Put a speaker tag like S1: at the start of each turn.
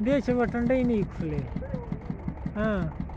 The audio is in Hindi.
S1: देश में ठंडे नहीं खुले। हाँ।